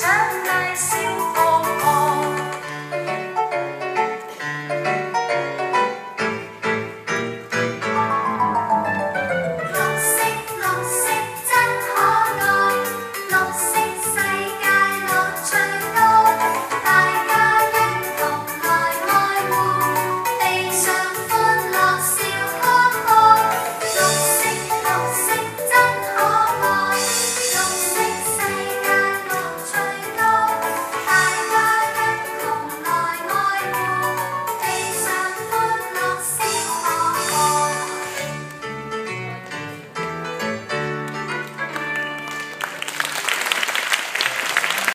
time I see